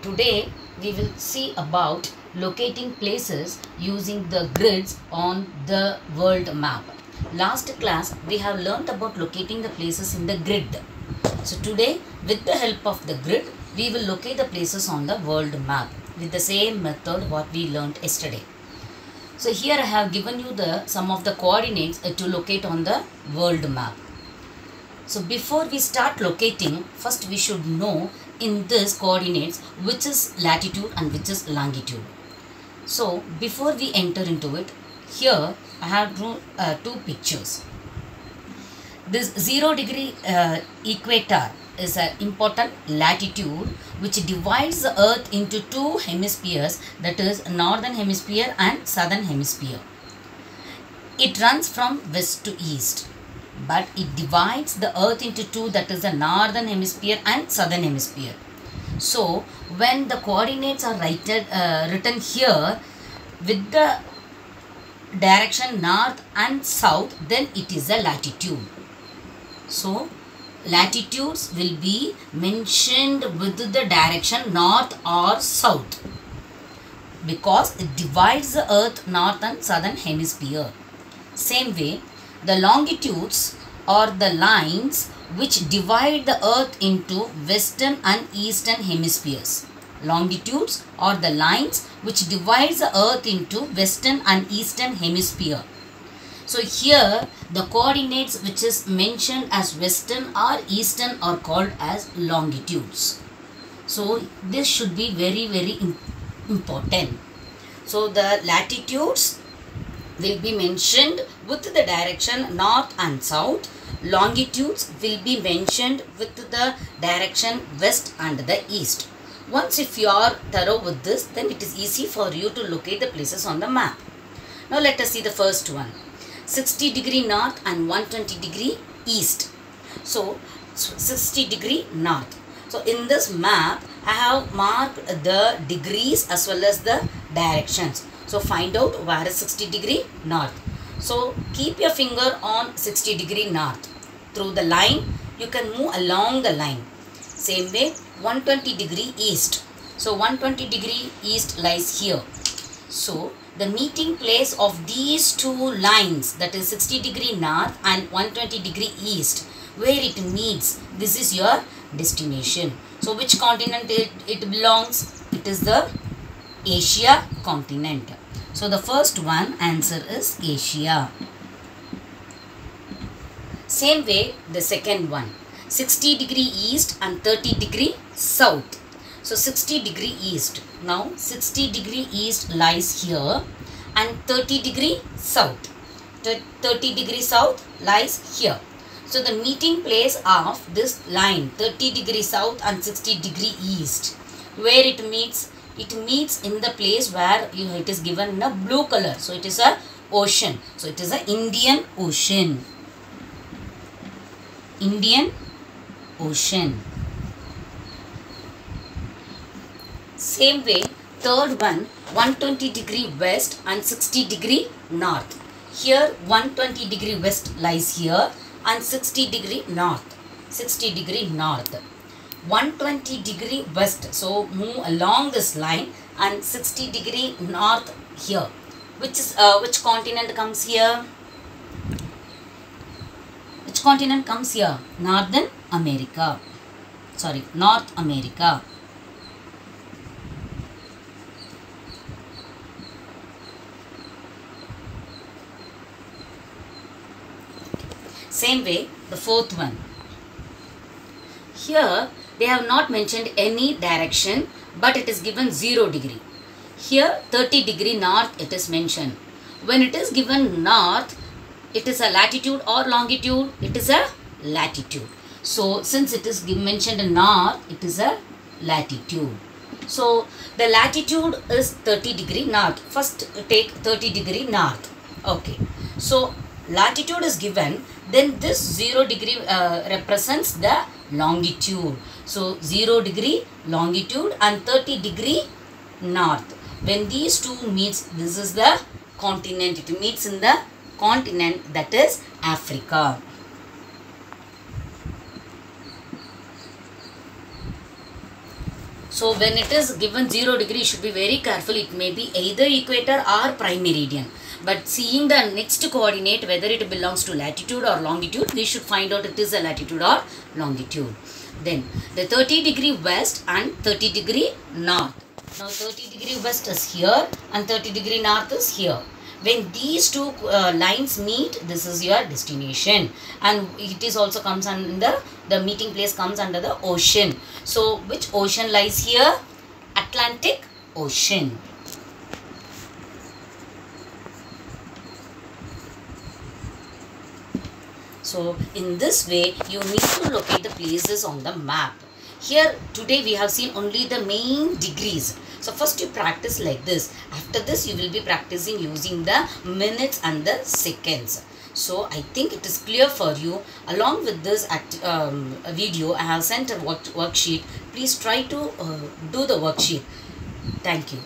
Today we will see about locating places using the grids on the world map. Last class we have learnt about locating the places in the grid. So today with the help of the grid we will locate the places on the world map with the same method what we learnt yesterday. So here I have given you the some of the coordinates to locate on the world map. So before we start locating, first we should know in this coordinates which is latitude and which is longitude. So before we enter into it, here I have drawn uh, two pictures. This 0 degree uh, equator is an important latitude which divides the earth into two hemispheres that is northern hemisphere and southern hemisphere. It runs from west to east but it divides the earth into two that is the northern hemisphere and southern hemisphere. So when the coordinates are written, uh, written here with the direction north and south then it is a latitude. So latitudes will be mentioned with the direction north or south because it divides the earth north and southern hemisphere. Same way the longitudes are the lines which divide the earth into western and eastern hemispheres. Longitudes are the lines which divides the earth into western and eastern hemisphere. So here the coordinates which is mentioned as western or eastern are called as longitudes. So this should be very very important. So the latitudes will be mentioned with the direction north and south. Longitudes will be mentioned with the direction west and the east. Once if you are thorough with this then it is easy for you to locate the places on the map. Now let us see the first one. 60 degree north and 120 degree east. So 60 degree north. So in this map I have marked the degrees as well as the directions. So find out where is 60 degree north. So keep your finger on 60 degree north. Through the line you can move along the line. Same way 120 degree east. So 120 degree east lies here. So the meeting place of these two lines that is 60 degree north and 120 degree east where it meets this is your destination. So which continent it, it belongs? It is the Asia continent. So the first one answer is Asia. Same way the second one 60 degree east and 30 degree south. So 60 degree east. Now 60 degree east lies here and 30 degree south. 30 degree south lies here. So the meeting place of this line 30 degree south and 60 degree east where it meets it meets in the place where you, it is given in a blue color. So it is a ocean. So it is a Indian Ocean. Indian Ocean. Same way, third one 120 degree west and 60 degree north. Here 120 degree west lies here and 60 degree north. 60 degree north. 120 degree west. So move along this line and 60 degree north here. Which is uh, which continent comes here? Which continent comes here? Northern America. Sorry, North America. Same way, the fourth one. Here, they have not mentioned any direction, but it is given 0 degree. Here, 30 degree north it is mentioned. When it is given north, it is a latitude or longitude, it is a latitude. So, since it is mentioned north, it is a latitude. So, the latitude is 30 degree north. First, take 30 degree north. Okay. So, latitude is given then this 0 degree uh, represents the longitude so 0 degree longitude and 30 degree north when these two meets this is the continent it meets in the continent that is africa So when it is given 0 degree, you should be very careful. It may be either equator or prime meridian. But seeing the next coordinate, whether it belongs to latitude or longitude, we should find out it is a latitude or longitude. Then the 30 degree west and 30 degree north. Now 30 degree west is here and 30 degree north is here. When these two uh, lines meet this is your destination. And it is also comes under the meeting place comes under the ocean. So which ocean lies here? Atlantic ocean so in this way you need to locate the places on the map here today we have seen only the main degrees so first you practice like this. After this you will be practicing using the minutes and the seconds. So I think it is clear for you. Along with this um, video I have sent a work worksheet. Please try to uh, do the worksheet. Thank you.